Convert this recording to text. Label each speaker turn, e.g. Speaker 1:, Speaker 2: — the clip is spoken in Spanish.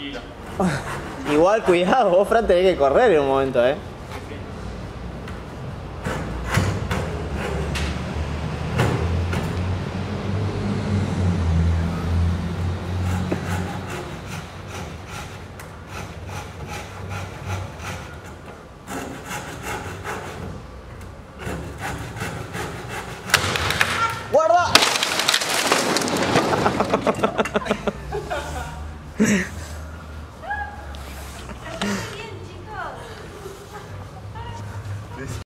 Speaker 1: Igual, cuidado, vos, Fran, tenés que correr en un momento, ¿eh? ¡Guarda!